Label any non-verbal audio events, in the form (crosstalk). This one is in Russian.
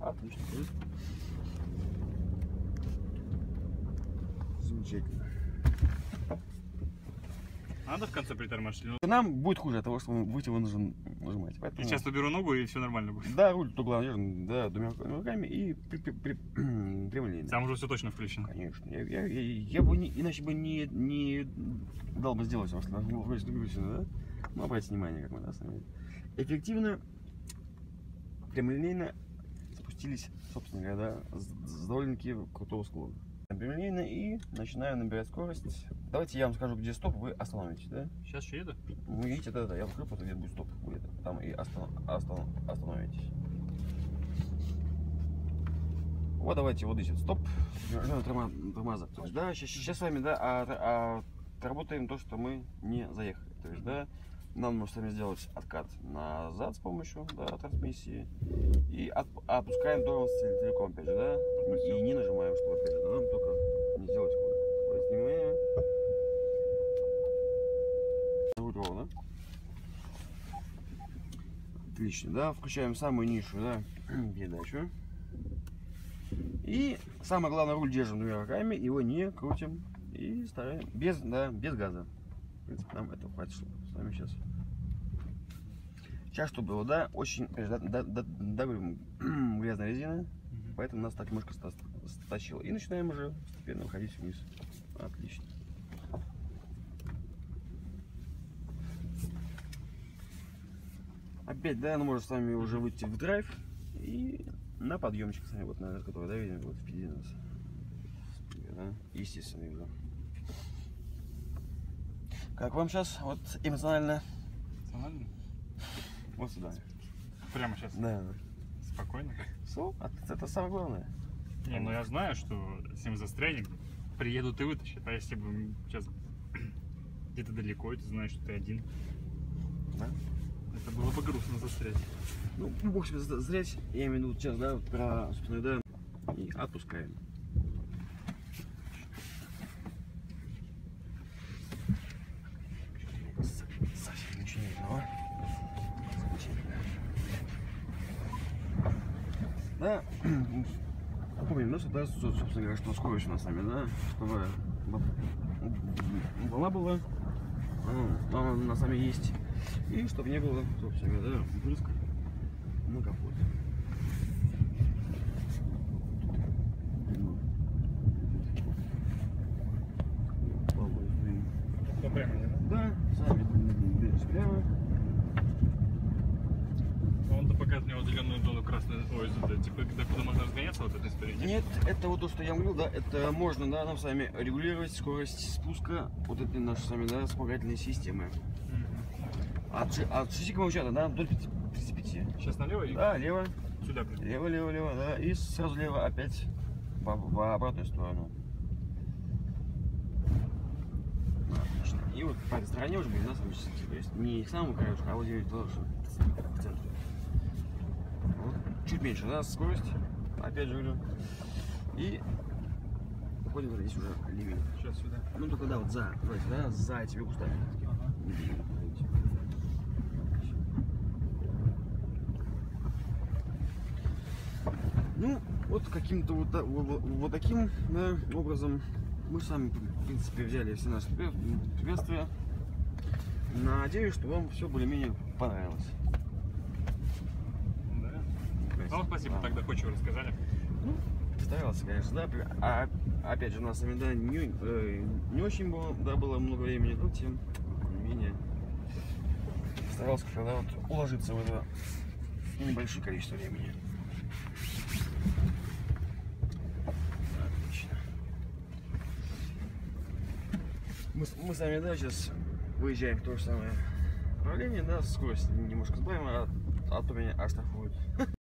Отлично. Замечательно. Надо в конце притормаживать? или- Нам будет хуже от того, что мы будете его нажим- нажимать. Я Поэтому... сейчас уберу ногу и все нормально будет. Да, руль то главное, держим, да, двумя руками и при, при, при, (clears throat) прямолинейно. Там уже все точно включено. Конечно. Я, я, я, я бы не, иначе бы не, не дал бы сделать, если нажму вроде выключено, да? Ну, обратите внимание, как мы, да, сами. Эффективно, прямолинейно запустились, собственно говоря, да, с, довольно-таки крутого склона. Прямолинейно и начинаю набирать скорость. Давайте я вам скажу, где стоп, вы остановитесь, да? Сейчас еще еду? Вы видите, да, да, я открою, потом где будет стоп, вы там и останов, останов, остановитесь. Вот давайте вот здесь вот стоп, жмем тормоза. То есть, да, сейчас, с вами, да, а, а, отработаем то, что мы не заехали. То есть, да, нам нужно с вами сделать откат назад с помощью, да, трансмиссии. И от, опускаем тормоз цел- целиком, опять же, да, и не нажимаем, чтобы, опять же, да, нам только не сделать хуже. Руль ровно. Отлично, да, включаем самую низшую, да, (clears throat) передачу. И самое главное, руль держим двумя руками, его не крутим. И стараем, без, да, без газа. Принципе, нам этого хватит, чтобы с вами сейчас. Сейчас, чтобы было, да, очень, да, да, да, да, говорим, (clears throat) грязная резина, поэтому нас так немножко ста- стащило. И начинаем уже постепенно уходить вниз. Отлично. Опять, да, ну может с вами уже выйти в драйв и на подъемчик с вами, вот, на который, да, видим, вот впереди нас. Да, естественно, вижу. Как вам сейчас, вот, эмоционально? Нормально? Вот сюда. Прямо сейчас. Да. Спокойно. Все, это самое главное. Не, ну я знаю, что с ним застрянем, приедут и вытащат. А если бы сейчас где-то далеко, и ты знаешь, что ты один, Да? это было бы грустно застрять. Ну, бог себе зря- зрять, я имею в виду сейчас, да, про, собственно, да, и отпускаем. С- Совсем ничего не видно, а? Замечательно. Да, помним, что, да, со- собственно говоря, что скорость у нас с вами, да, чтобы была была, ну, она у нас с вами есть, и чтобы не было, собственно говоря, да, брызг на капот. Ну, прямо, не Да, сами движемся прямо. Он-то показывает мне вот зеленую зону красную, ой, это, типа, до куда можно разгоняться, вот этой истории? Нет, это вот то, что я говорил, да, это можно, да, нам с вами регулировать скорость спуска вот этой нашей с вами, да, вспомогательной системы. От, ши- от 6 км да, до 5 35. Сейчас налево и Да, лево, сюда прям. лево, лево, лево, да, и сразу лево опять в, в обратную сторону. Ну, Отлично. И вот по этой стороне уже будет у нас с вами часы, то есть не к самому краешку, а вот здесь тоже к центру. Чуть меньше, да, скорость, опять же говорю. И уходим здесь уже ливень. Сейчас сюда. Ну только да, вот за, давайте, да, за этими кустами. Ну, вот каким-то вот, вот, вот- таким да, образом мы сами, в принципе, взяли все наши препятствия. Надеюсь, что вам все более-менее понравилось. Ну, спасибо, Да. так доходчиво рассказали. Ну, старался, конечно, да. А опять же, у нас с вами, да, не, э, не очень было, да, было много времени, но тем не менее старался когда вот уложиться в это небольшое количество времени. Отлично. Мы, с- мы с вами, да, сейчас выезжаем в то же самое направление, да, скорость немножко сбавим, а, а то меня оштрафуют.